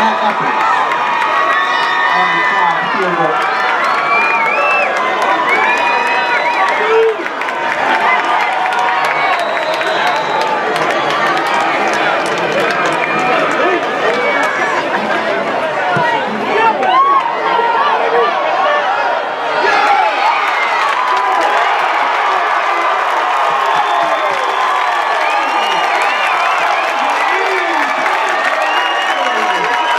back up. On the field goal.